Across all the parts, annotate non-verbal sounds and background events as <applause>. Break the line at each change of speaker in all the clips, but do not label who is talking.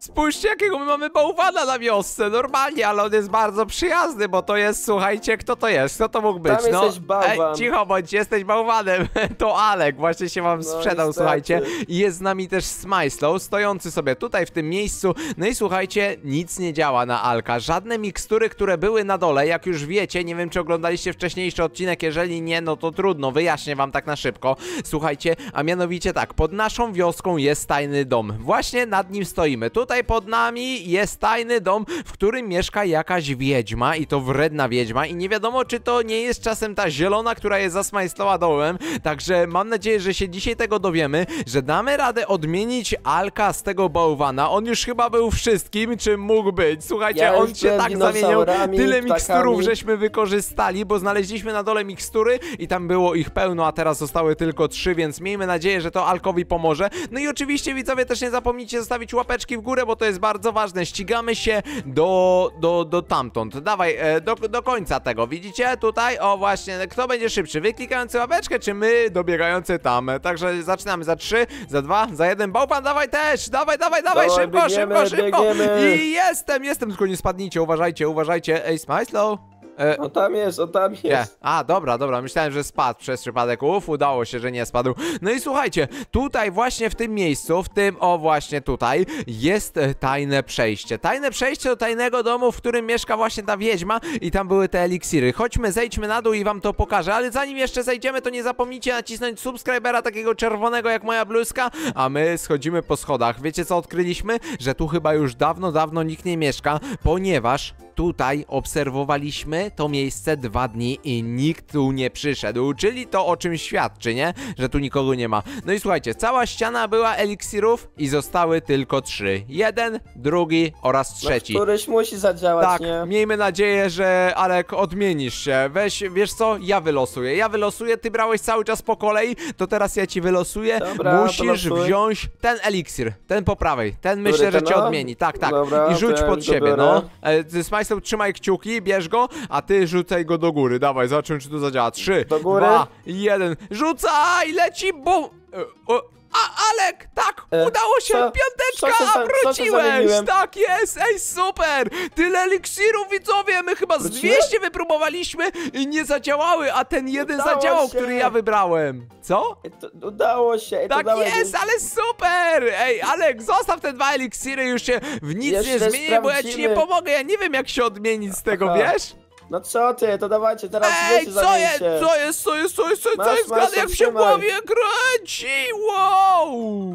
Spójrzcie, jakiego my mamy bałwana na wiosce, normalnie, ale on jest bardzo przyjazny, bo to jest, słuchajcie, kto to jest, kto to mógł być,
Tam
no.
jesteś bałwan.
Ej, cicho bądź, jesteś bałwanem, <laughs> to Alek, właśnie się wam
No,
sprzedał, słuchajcie. I jest z nami też Smyslow, stojący sobie tutaj w tym miejscu, no i słuchajcie, nic nie działa na Alka, żadne mikstury, które były na dole, jak już wiecie, nie wiem, czy oglądaliście wcześniejszy odcinek, jeżeli nie, no to trudno, wyjaśnię wam tak na szybko. Słuchajcie, a mianowicie tak, pod naszą wioską jest tajny dom, właśnie nad nim stoimy, tutaj pod nami jest tajny dom, w którym mieszka jakaś wiedźma i to wredna wiedźma i nie wiadomo, czy to nie jest czasem ta zielona, która jest zasmajslała dołem, także mam nadzieję, że się dzisiaj tego dowiemy, że damy radę odmienić Alka z tego bałwana, on już chyba był wszystkim, czym mógł być, słuchajcie,
Ja
on się tak
dinozaurami,
tyle miksturów, żeśmy wykorzystali, bo znaleźliśmy na dole mikstury i tam było ich pełno, a teraz zostały tylko trzy, więc miejmy nadzieję, że to Alkowi pomoże. No i oczywiście widzowie też nie zapomnijcie zostawić łapeczki w górę, bo to jest bardzo ważne. Ścigamy się do, do, do tamtąd. Dawaj, e, do, do końca tego. Widzicie tutaj? O właśnie, kto będzie szybszy? Wy klikający łapeczkę, czy my dobiegający tam? Także zaczynamy za trzy, za dwa, za jeden. Bałpan, dawaj też! Dawaj, dawaj, dawaj,
Dawaj,
szybko,
biegniemy,
szybko, szybko!
biegniemy.
I jestem, jestem, tylko nie spadnijcie, uważajcie, uważajcie. Ej, Smyslow? E,
O tam jest, o tam
nie.
jest.
A, dobra, dobra, myślałem, że spadł przez przypadek. Uf, udało się, że nie spadł. No i słuchajcie, tutaj właśnie w tym miejscu, w tym, o właśnie tutaj, jest e, tajne przejście. Tajne przejście do tajnego domu, w którym mieszka właśnie ta wiedźma i tam były te eliksiry. Chodźmy, zejdźmy na dół i wam to pokażę, ale zanim jeszcze zejdziemy, to nie zapomnijcie nacisnąć subskrybera takiego czerwonego jak moja bluzka, a my schodzimy po schodach. Wiecie co odkryliśmy? Że tu chyba już dawno, dawno nikt nie mieszka, ponieważ tutaj obserwowaliśmy to miejsce dwa dni i nikt tu nie przyszedł, czyli to o czym świadczy, nie? Że tu nikogo nie ma. No i słuchajcie, cała ściana była eliksirów i zostały tylko trzy. Jeden, drugi oraz trzeci.
No, któryś musi zadziałać,
Tak,
nie?
miejmy nadzieję, że Alek odmienisz się. Weź, wiesz co? Ja wylosuję. Ja wylosuję, ty brałeś cały czas po kolei, to teraz ja ci wylosuję.
Dobra,
Musisz wziąć ten eliksir, ten po prawej. Ten myślę, że cię
no?
odmieni. Tak, tak.
Dobra,
I rzuć pod siebie,
biorę.
no. E, Smajsel, trzymaj kciuki, bierz go, a ty rzucaj go do góry. Dawaj, zobaczymy, czy to zadziała. Trzy,
Do góry?
dwa, jeden. Rzucaj! Leci, bum! E, o, a, Alek, tak,
E,
udało się,
co-
piąteczka,
co co
wróciłeś! Tak jest, ej, super! Tyle eliksirów, widzowie, my chyba z
Wróciłeś?
200 wypróbowaliśmy i nie zadziałały, a ten jeden
Udało
zadziałał,
się.
który ja wybrałem. Co?
Ej, to, udało się, to
Tak jest, ale super! Ej, Alek, zostaw te dwa eliksiry, już się w nic nie zmienię, bo ja ci nie pomogę, ja nie wiem jak się odmienić z tego,
Aha.
wiesz?
No co ty, to dawajcie, teraz
Ej,
wiecie,
co jest, co jest, co jest, co jest, co jest, co
Masz,
jest,
masz,
jak się w głowie kręci, wow!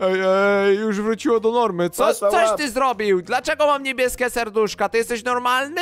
Ej, ej, już wróciło do normy. Co,
Masz,
coś
łap.
ty zrobił? Dlaczego mam niebieskie serduszka? Ty jesteś normalny?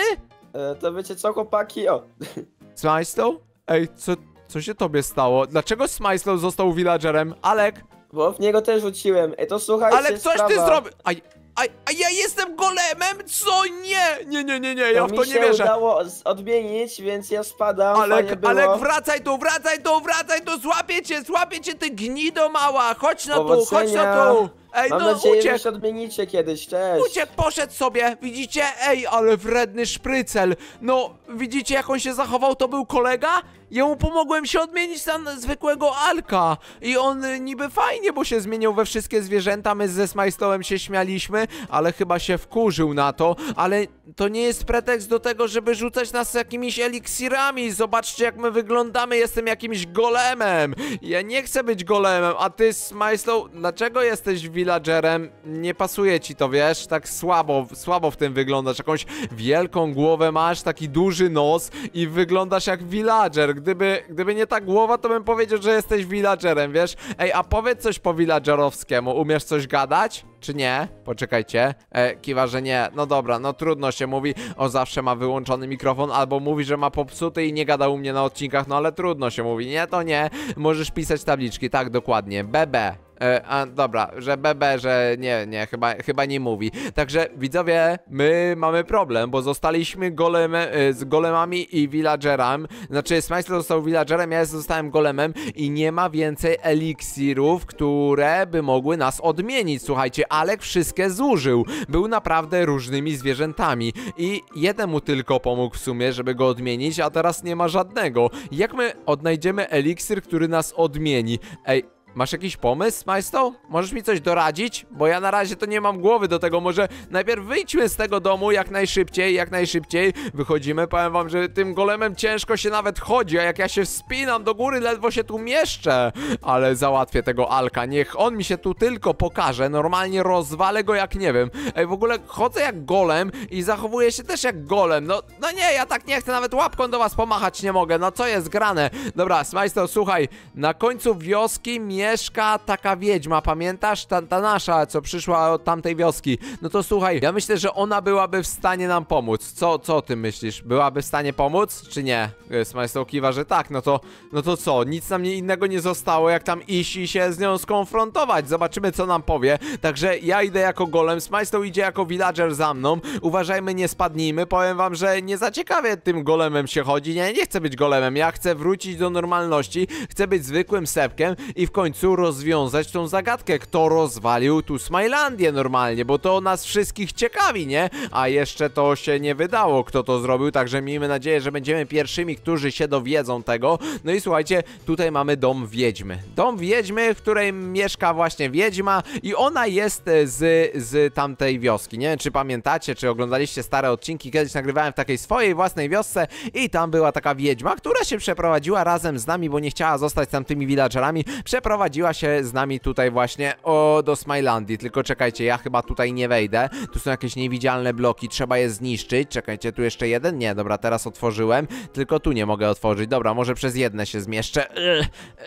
E, to wiecie co, chłopaki? O, <laughs>
Smajslow? Ej, co, co się tobie stało? Dlaczego Smajslow został villagerem? Alek,
bo w niego też rzuciłem. Ej, to słuchajcie,
Alek, coś
sprawa.
ty zrobił! Aj, aj, a ja jestem golemem? Co? Nie! Nie, nie, nie, nie, ja w
mi
to nie
się
wierzę.
udało z- odmienić, więc ja spadam, fajnie
Alek,
było.
Alek, wracaj tu, wracaj tu, wracaj tu, złapię cię, złapię cię, ty gnido mała, chodź no tu, chodź no
Powodzenia.
tu. Ej,
Mam
no
nadzieję,
uciekł,
że się odmienicie kiedyś, cześć.
uciekł, poszedł sobie, widzicie? Ej, ale wredny szprycel. No, widzicie jak on się zachował, to był kolega? Ja mu pomogłem się odmienić na zwykłego Alka. I on niby fajnie, bo się zmieniał we wszystkie zwierzęta, my ze Smajstołem się śmialiśmy, ale chyba się wkurzył na to, ale to nie jest pretekst do tego, żeby rzucać nas jakimiś eliksirami. Zobaczcie jak my wyglądamy, jestem jakimś golemem. Ja nie chcę być golemem, a ty Smajstow, dlaczego jesteś villagerem? Nie pasuje ci to, wiesz? Tak słabo, słabo w tym wyglądasz. Jakąś wielką głowę masz, taki duży nos i wyglądasz jak villager. Gdyby, gdyby nie ta głowa, to bym powiedział, że jesteś villagerem, wiesz? Ej, a powiedz coś po villagerowskiemu. Umiesz coś gadać? Czy nie? Poczekajcie. E, kiwa, że nie. No dobra, no trudno się mówi. O, zawsze ma wyłączony mikrofon, albo mówi, że ma popsuty i nie gada u mnie na odcinkach, no ale trudno się mówi. Nie, to nie. Możesz pisać tabliczki, tak, dokładnie. BB. E, a, dobra, że BB, że nie, nie, chyba, chyba nie mówi. Także widzowie, my mamy problem, bo zostaliśmy goleme, e, z golemami i villagerem. Znaczy, Smajster został villagerem, ja zostałem golemem i nie ma więcej eliksirów, które by mogły nas odmienić. Słuchajcie, Alek wszystkie zużył. Był naprawdę różnymi zwierzętami i jeden mu tylko pomógł w sumie, żeby go odmienić, a teraz nie ma żadnego. Jak my odnajdziemy eliksir, który nas odmieni? Ej, Masz jakiś pomysł, Majsto? Możesz mi coś doradzić? Bo ja na razie to nie mam głowy do tego. Może najpierw wyjdźmy z tego domu jak najszybciej, jak najszybciej. Wychodzimy, powiem wam, że tym golemem ciężko się nawet chodzi, a jak ja się wspinam do góry, ledwo się tu mieszczę. Ale załatwię tego Alka, niech on mi się tu tylko pokaże. Normalnie rozwalę go jak nie wiem. Ej, w ogóle chodzę jak golem i zachowuję się też jak golem. No, no nie, ja tak nie chcę, nawet łapką do was pomachać nie mogę. No co jest grane? Dobra, Smajsto, słuchaj, na końcu wioski mieszka taka wiedźma, pamiętasz? Ta, ta nasza, co przyszła od tamtej wioski. No to słuchaj, ja myślę, że ona byłaby w stanie nam pomóc. Co, co ty myślisz? Byłaby w stanie pomóc, czy nie? E, Smajsto kiwa, że tak, no to, no to co? Nic nam innego nie zostało, jak tam iść i się z nią skonfrontować. Zobaczymy, co nam powie. Także ja idę jako golem, Smajsto idzie jako villager za mną. Uważajmy, nie spadnijmy. Powiem wam, że nie za ciekawie tym golemem się chodzi. Nie, nie chcę być golemem. Ja chcę wrócić do normalności. Chcę być zwykłym sepkiem i w końcu rozwiązać tą zagadkę. Kto rozwalił tu Smilandię normalnie, bo to nas wszystkich ciekawi, nie? A jeszcze to się nie wydało, kto to zrobił, także miejmy nadzieję, że będziemy pierwszymi, którzy się dowiedzą tego. No i słuchajcie, tutaj mamy dom wiedźmy. Dom wiedźmy, w której mieszka właśnie wiedźma i ona jest e, z, z tamtej wioski. Nie czy pamiętacie, czy oglądaliście stare odcinki, kiedyś nagrywałem w takiej swojej własnej wiosce i tam była taka wiedźma, która się przeprowadziła razem z nami, bo nie chciała zostać tamtymi villagerami. Przeprowadziła się z nami tutaj właśnie o, do Smilandii. Tylko czekajcie, ja chyba tutaj nie wejdę. Tu są jakieś niewidzialne bloki, trzeba je zniszczyć. Czekajcie, tu jeszcze jeden? Nie, dobra, teraz otworzyłem. Tylko tu nie mogę otworzyć. Dobra, może przez jedne się zmieszczę. Yy,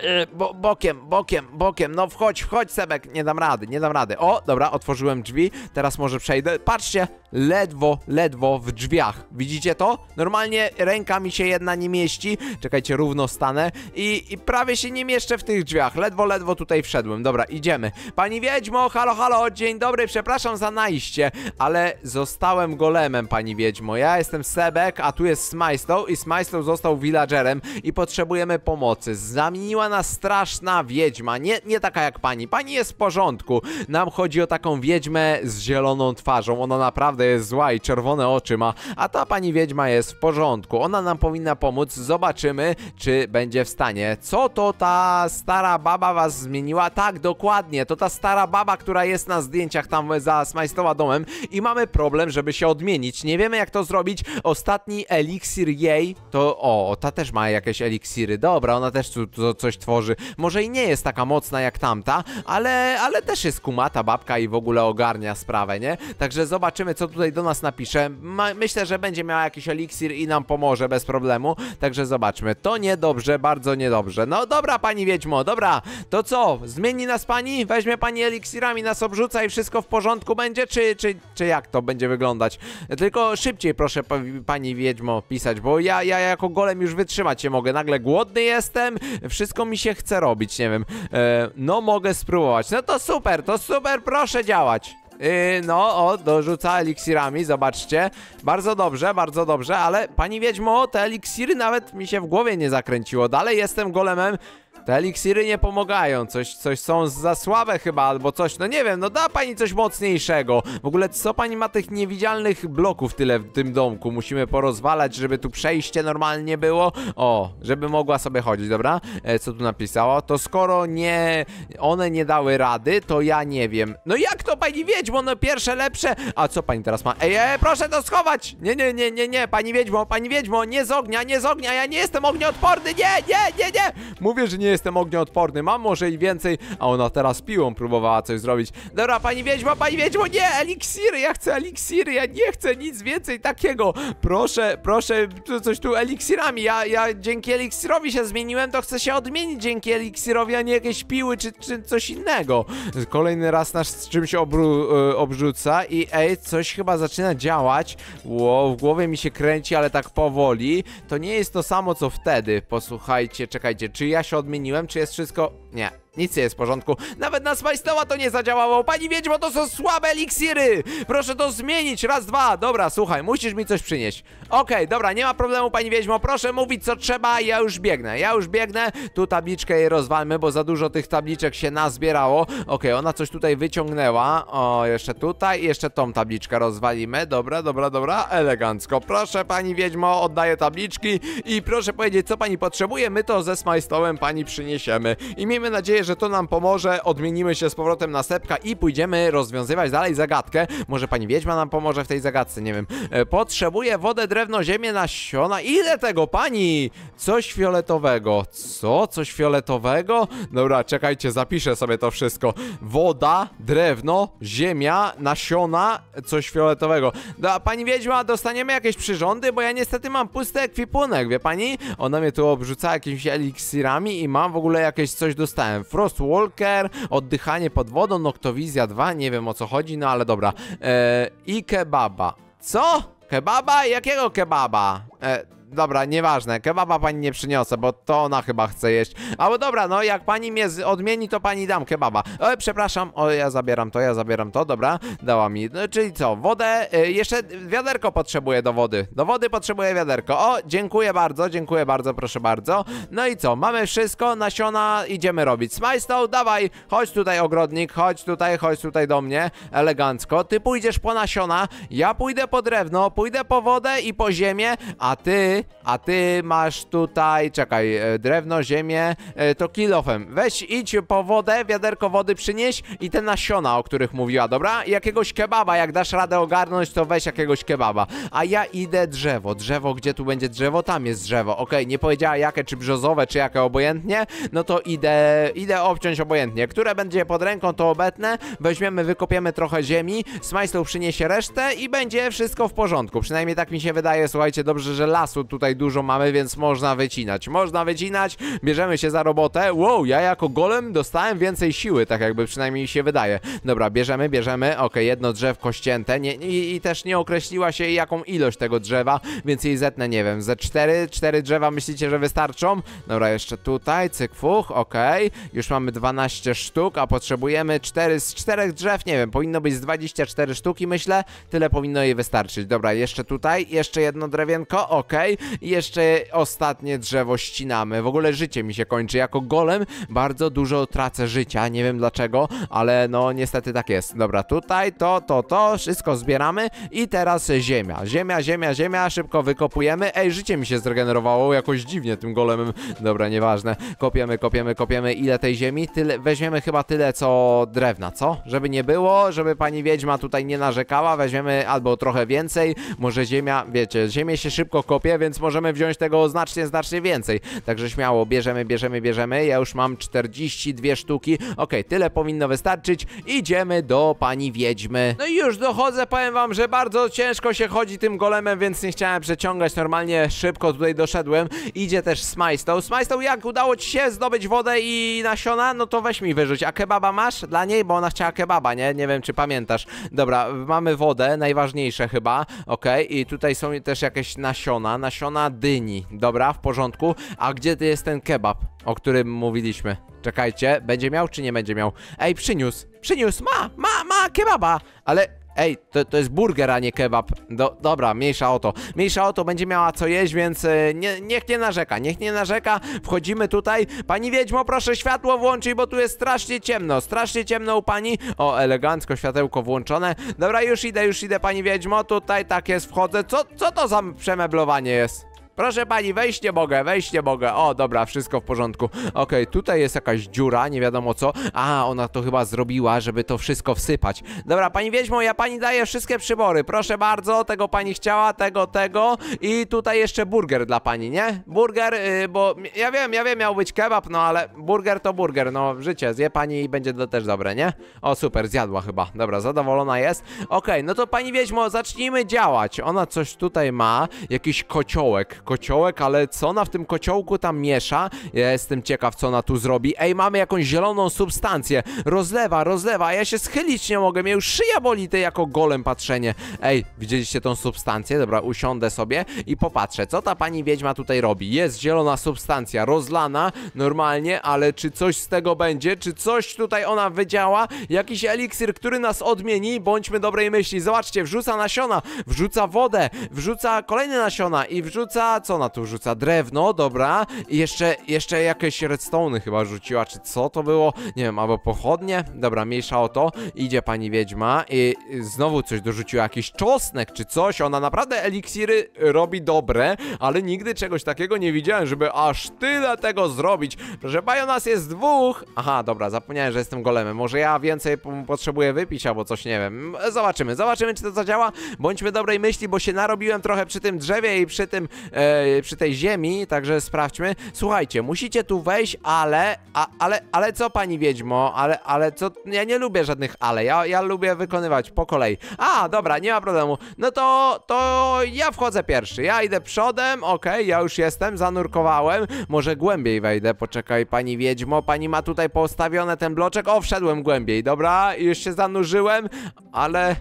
yy, bo, bokiem, bokiem, bokiem. No wchodź, wchodź, Sebek. Nie dam rady, nie dam rady. O, dobra, otworzyłem drzwi. Teraz może przejdę. Patrzcie, ledwo, ledwo w drzwiach. Widzicie to? Normalnie ręka mi się jedna nie mieści. Czekajcie, równo stanę. I, I prawie się nie mieszczę w tych drzwiach. Ledwo, ledwo tutaj wszedłem. Dobra, idziemy. Pani Wiedźmo, halo, halo, dzień dobry, przepraszam za najście, ale zostałem golemem, pani Wiedźmo. Ja jestem Sebek, a tu jest Smajstow i Smajstow został villagerem i potrzebujemy pomocy. Zamieniła nas straszna wiedźma, nie, nie taka jak pani. Pani jest w porządku. Nam chodzi o taką wiedźmę z zieloną twarzą. Ona naprawdę jest zła i czerwone oczy ma, a ta pani wiedźma jest w porządku. Ona nam powinna pomóc. Zobaczymy, czy będzie w stanie. Co to ta stara baba was zmieniła? Tak, dokładnie. To ta stara baba, która jest na zdjęciach tam za Smajstowa domem i mamy problem, żeby się odmienić. Nie wiemy jak to zrobić. Ostatni eliksir jej to... O, ta też ma jakieś eliksiry. Dobra, ona też tu, tu coś tworzy. Może i nie jest taka mocna jak tamta, ale, ale też jest kumata babka i w ogóle ogarnia sprawę, nie? Także zobaczymy, co tutaj do nas napisze. Ma, myślę, że będzie miała jakiś eliksir i nam pomoże bez problemu. Także zobaczmy. To niedobrze, bardzo niedobrze. No dobra, pani Wiedźmo, dobra. To co? Zmieni nas pani? Weźmie pani eliksirami, nas obrzuca i wszystko w porządku będzie? Czy, czy, czy jak to będzie wyglądać? Tylko szybciej proszę pa- pani Wiedźmo pisać, bo ja, ja jako golem już wytrzymać się mogę. Nagle głodny jestem, wszystko mi się chce robić, nie wiem. E, no mogę spróbować. No to super, to super, proszę działać. Yy, no, o, dorzuca eliksirami, zobaczcie. Bardzo dobrze, bardzo dobrze, ale pani Wiedźmo, te eliksiry nawet mi się w głowie nie zakręciło. Dalej jestem golemem. Te eliksiry nie pomagają, coś, coś są za słabe chyba, albo coś, no nie wiem, no da pani coś mocniejszego. W ogóle co pani ma tych niewidzialnych bloków tyle w tym domku? Musimy porozwalać, żeby tu przejście normalnie było. O, żeby mogła sobie chodzić, dobra? E, co tu napisało? To skoro nie, one nie dały rady, to ja nie wiem. No jak to pani Wiedźmo, no pierwsze lepsze. A co pani teraz ma? Ej, ej, proszę to schować! Nie, nie, nie, nie, nie, pani Wiedźmo, pani Wiedźmo, nie z ognia, nie z ognia, ja nie jestem ognioodporny, nie, nie, nie, nie! Mówię, że nie jestem ognioodporny, mam może i więcej, a ona teraz piłą próbowała coś zrobić. Dobra, pani Wiedźmo, pani Wiedźmo, nie, eliksiry, ja chcę eliksiry, ja nie chcę nic więcej takiego. Proszę, proszę, coś tu eliksirami, ja, ja dzięki eliksirowi się zmieniłem, to chcę się odmienić dzięki eliksirowi, a nie jakieś piły czy, czy coś innego. Kolejny raz nas czymś obru, e, obrzuca i ej, coś chyba zaczyna działać. Wow, w głowie mi się kręci, ale tak powoli. To nie jest to samo co wtedy. Posłuchajcie, czekajcie, czy ja się odmieniłem, czy jest wszystko... Nie. Nic nie jest w porządku. Nawet na Smajstoła to nie zadziałało. Pani Wiedźmo, to są słabe eliksiry. Proszę to zmienić. Raz, dwa. Dobra, słuchaj, musisz mi coś przynieść. Okej, dobra, nie ma problemu, pani Wiedźmo. Proszę mówić, co trzeba. Ja już biegnę. Ja już biegnę. Tu tabliczkę jej rozwalmy, bo za dużo tych tabliczek się nazbierało. Okej, ona coś tutaj wyciągnęła. O, jeszcze tutaj. Jeszcze tą tabliczkę rozwalimy. Dobra, dobra, dobra. Elegancko. Proszę, pani Wiedźmo, oddaję tabliczki i proszę powiedzieć, co pani potrzebuje. My to ze Smajstołem pani przyniesiemy. I miejmy nadzieję, że to nam pomoże, odmienimy się z powrotem na sepka i pójdziemy rozwiązywać dalej zagadkę. Może pani Wiedźma nam pomoże w tej zagadce, nie wiem. E, potrzebuję wodę, drewno, ziemię, nasiona. Ile tego, pani? Coś fioletowego. Co? Coś fioletowego? Dobra, czekajcie, zapiszę sobie to wszystko. Woda, drewno, ziemia, nasiona, coś fioletowego. Da, pani Wiedźma, dostaniemy jakieś przyrządy, bo ja niestety mam pusty ekwipunek, wie pani? Ona mnie tu obrzuca jakimiś eliksirami i mam w ogóle jakieś coś dostałem. Frostwalker, oddychanie pod wodą, Noctowizja 2, nie wiem o co chodzi, no ale dobra. Eee, I kebaba. Co? Kebaba? Jakiego kebaba? E, dobra, nieważne, kebaba pani nie przyniosę, bo to ona chyba chce jeść. Albo dobra, no jak pani mnie odmieni, to pani dam kebaba. E, przepraszam, o ja zabieram to, ja zabieram to, dobra, dała mi. No, czyli co, wodę, e, jeszcze wiaderko potrzebuję do wody. Do wody potrzebuję wiaderko. O, dziękuję bardzo, dziękuję bardzo, proszę bardzo. No i co, mamy wszystko, nasiona, idziemy robić. Smajstow, dawaj, chodź tutaj ogrodnik, chodź tutaj, chodź tutaj do mnie, elegancko. Ty pójdziesz po nasiona, ja pójdę po drewno, pójdę po wodę i po ziemię, a ty, a ty masz tutaj, czekaj, e, drewno, ziemię, e, to kilofem. Weź, idź po wodę, wiaderko wody przynieś i te nasiona, o których mówiła, dobra? I jakiegoś kebaba, jak dasz radę ogarnąć, to weź jakiegoś kebaba. A ja idę drzewo, drzewo, gdzie tu będzie drzewo? Tam jest drzewo, okej, nie powiedziała jakie, czy brzozowe, czy jakie obojętnie, no to idę, idę obciąć obojętnie. Które będzie pod ręką, to obetnę, weźmiemy, wykopiemy trochę ziemi, Smajstow przyniesie resztę i będzie wszystko w porządku. Przynajmniej tak mi się wydaje, słuchajcie, dobrze, że lasu tutaj dużo mamy, więc można wycinać. Można wycinać, bierzemy się za robotę. Wow, ja jako golem dostałem więcej siły, tak jakby przynajmniej się wydaje. Dobra, bierzemy, bierzemy, okej, jedno drzewko ścięte nie, i, i też nie określiła się jaką ilość tego drzewa, więc jej zetnę, nie wiem, ze cztery, cztery drzewa myślicie, że wystarczą? Dobra, jeszcze tutaj, cyk, fuch, okej, już mamy 12 sztuk, a potrzebujemy 4 z czterech drzew, nie wiem, powinno być z 24 sztuki, myślę, tyle powinno jej wystarczyć. Dobra, jeszcze tutaj, jeszcze jedno drewienko, okej, i jeszcze ostatnie drzewo ścinamy. W ogóle życie mi się kończy, jako golem bardzo dużo tracę życia, nie wiem dlaczego, ale no niestety tak jest. Dobra, tutaj to, to, to, wszystko zbieramy i teraz ziemia. Ziemia, ziemia, ziemia, szybko wykopujemy. Ej, życie mi się zregenerowało jakoś dziwnie tym golemem. Dobra, nieważne. Kopiemy, kopiemy, kopiemy. Ile tej ziemi? Tyle, weźmiemy chyba tyle co drewna, co? Żeby nie było, żeby pani wiedźma tutaj nie narzekała, weźmiemy albo trochę więcej. Może ziemia, wiecie, ziemię się szybko kopie, więc możemy wziąć tego znacznie, znacznie więcej. Także śmiało, bierzemy, bierzemy, bierzemy. Ja już mam 42 sztuki. Okej, tyle powinno wystarczyć. Idziemy do pani wiedźmy. No i już dochodzę, powiem wam, że bardzo ciężko się chodzi tym golemem, więc nie chciałem przeciągać. Normalnie szybko tutaj doszedłem. Idzie też Smajstow. Smajstow, jak udało ci się zdobyć wodę i nasiona? No to weź mi wyrzuć. A kebaba masz dla niej? Bo ona chciała kebaba, nie? Nie wiem, czy pamiętasz. Dobra, mamy wodę, najważniejsze chyba. Okej, i tutaj są też jakieś nasiona. Nasiona dyni. Dobra, w porządku. A gdzie ty jest ten kebab, o którym mówiliśmy? Czekajcie, będzie miał czy nie będzie miał? Ej, przyniósł, przyniósł, ma, ma, ma kebaba, ale ej, to, to jest burger, a nie kebab. Do, dobra, mniejsza o to. Mniejsza o to, będzie miała co jeść, więc e, nie, niech nie narzeka, niech nie narzeka. Wchodzimy tutaj. Pani Wiedźmo, proszę światło włączyć, bo tu jest strasznie ciemno, strasznie ciemno u pani. O, elegancko, światełko włączone. Dobra, już idę, już idę, pani Wiedźmo, tutaj tak jest, wchodzę. Co, co to za przemeblowanie jest? Proszę pani, wejść nie mogę, wejść nie mogę. O, dobra, wszystko w porządku. Okej, tutaj jest jakaś dziura, nie wiadomo co. A, ona to chyba zrobiła, żeby to wszystko wsypać. Dobra, pani Wiedźmo, ja pani daję wszystkie przybory. Proszę bardzo, tego pani chciała, tego, tego. I tutaj jeszcze burger dla pani, nie? Burger, yy, bo ja wiem, ja wiem, miał być kebab, no ale burger to burger, no życie, zje pani i będzie to też dobre, nie? O, super, zjadła chyba. Dobra, zadowolona jest. Okej, no to pani Wiedźmo, zacznijmy działać. Ona coś tutaj ma, jakiś kociołek kociołek, ale co ona w tym kociołku tam miesza? Ja jestem ciekaw, co ona tu zrobi. Ej, mamy jakąś zieloną substancję. Rozlewa, rozlewa, a ja się schylić nie mogę. Mnie już szyja boli tej jako golem patrzenie. Ej, widzieliście tą substancję? Dobra, usiądę sobie i popatrzę, co ta pani wiedźma tutaj robi. Jest zielona substancja, rozlana normalnie, ale czy coś z tego będzie? Czy coś tutaj ona wydziała? Jakiś eliksir, który nas odmieni? Bądźmy dobrej myśli. Zobaczcie, wrzuca nasiona, wrzuca wodę, wrzuca kolejne nasiona i wrzuca Co ona tu rzuca? Drewno, dobra. I jeszcze, jeszcze jakieś redstone'y chyba rzuciła, czy co to było? Nie wiem, albo pochodnie? Dobra, mniejsza o to. Idzie pani wiedźma i znowu coś dorzuciła, jakiś czosnek czy coś. Ona naprawdę eliksiry robi dobre, ale nigdy czegoś takiego nie widziałem, żeby aż tyle tego zrobić. Proszę panią, nas jest dwóch. Aha, dobra, zapomniałem, że jestem golemem. Może ja więcej potrzebuję wypić albo coś, nie wiem. Zobaczymy, zobaczymy, czy to zadziała. Bądźmy dobrej myśli, bo się narobiłem trochę przy tym drzewie i przy tym, e, przy tej ziemi, także sprawdźmy. Słuchajcie, musicie tu wejść, ale, a, ale, ale co pani Wiedźmo? Ale, ale co? Ja nie lubię żadnych ale, ja, ja lubię wykonywać po kolei. A, dobra, nie ma problemu. No to, to ja wchodzę pierwszy. Ja idę przodem, okej, ja już jestem, zanurkowałem. Może głębiej wejdę, poczekaj pani Wiedźmo. Pani ma tutaj postawione ten bloczek. O, wszedłem głębiej, dobra, już się zanurzyłem, ale...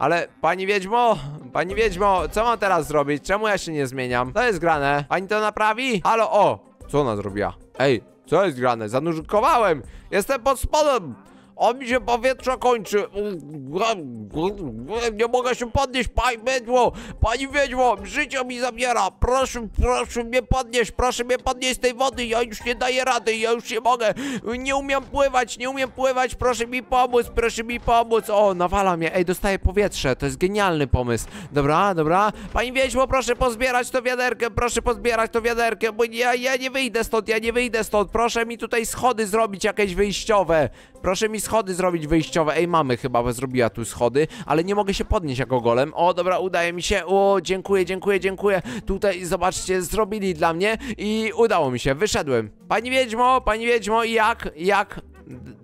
Ale pani Wiedźmo, pani Wiedźmo, co mam teraz zrobić? Czemu ja się nie zmieniam? To jest grane. Pani to naprawi? Halo, o! Co ona zrobiła? Ej, co jest grane? Zanurzykowałem! Jestem pod spodem! O mi się powietrze kończy! Nie mogę się podnieść, pani Wiedźmo! Pani Wiedźmo, życie mi zabiera! Proszę, proszę mnie podnieść, proszę mnie podnieść z tej wody! Ja już nie daję rady, ja już nie mogę! Nie umiem pływać, nie umiem pływać! Proszę mi pomóc, proszę mi pomóc! O, nawala mnie! Ej, dostaję powietrze, to jest genialny pomysł! Dobra, dobra. Pani Wiedźmo, proszę pozbierać to wiaderkę, proszę pozbierać to wiaderkę, bo ja, ja nie wyjdę stąd, ja nie wyjdę stąd! Proszę mi tutaj schody zrobić jakieś wyjściowe! Proszę mi schody zrobić wyjściowe. Ej, mamy chyba zrobiła tu schody, ale nie mogę się podnieść jako golem. O, dobra, udaje mi się. O, dziękuję, dziękuję, dziękuję. Tutaj, zobaczcie, zrobili dla mnie i udało mi się, wyszedłem. Pani Wiedźmo, pani Wiedźmo, jak, jak?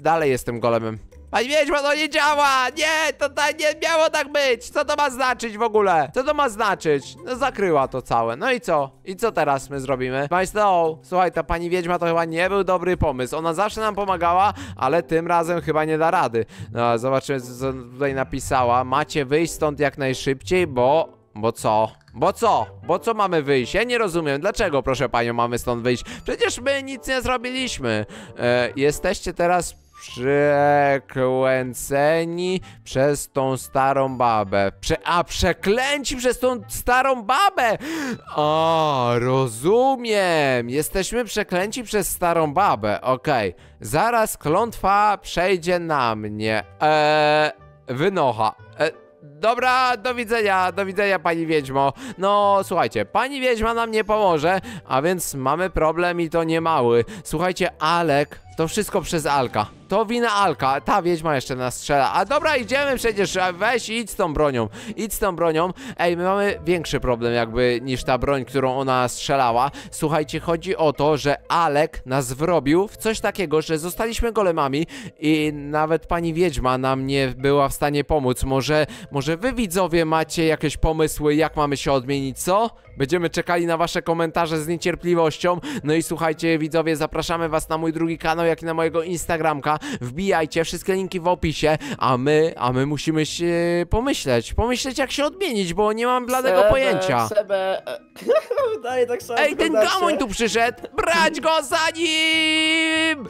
Dalej jestem golemem. Pani Wiedźmo, to nie działa! Nie, to ta, nie miało tak być! Co to ma znaczyć w ogóle? Co to ma znaczyć? No zakryła to całe. No i co? I co teraz my zrobimy? Państwo, słuchaj, ta pani Wiedźma to chyba nie był dobry pomysł. Ona zawsze nam pomagała, ale tym razem chyba nie da rady. No, zobaczymy, co tutaj napisała. Macie wyjść stąd jak najszybciej, bo... Bo co? Bo co? Bo co mamy wyjść? Ja nie rozumiem. Dlaczego, proszę panią, mamy stąd wyjść? Przecież my nic nie zrobiliśmy. E, jesteście teraz przekręceni przez tą starą babę. Prze a, przeklęci przez tą starą babę! A, rozumiem. Jesteśmy przeklęci przez starą babę. Okej. Zaraz klątwa przejdzie na mnie. Eee, wynocha. E, Dobra, do widzenia, do widzenia pani Wiedźmo. No, słuchajcie, pani Wiedźma nam nie pomoże, a więc mamy problem i to nie mały. Słuchajcie, Alek, to wszystko przez Alka. To wina Alka, ta wiedźma jeszcze nas strzela. A dobra, idziemy przecież, weź idź z tą bronią. Idź z tą bronią. Ej, my mamy większy problem jakby niż ta broń, którą ona strzelała. Słuchajcie, chodzi o to, że Alek nas wrobił w coś takiego, że zostaliśmy golemami i nawet pani wiedźma nam nie była w stanie pomóc. Może, może wy widzowie macie jakieś pomysły, jak mamy się odmienić, co? Będziemy czekali na wasze komentarze z niecierpliwością. No i słuchajcie, widzowie, zapraszamy was na mój drugi kanał, jak i na mojego Instagramka. Wbijajcie, wszystkie linki w opisie, a my, a my musimy się pomyśleć, pomyśleć jak się odmienić, bo nie mam bladego
Sebe,
pojęcia.
Sebe. <laughs> Daję tak.
Ej, ten gamoń tu przyszedł! Brać go za nim!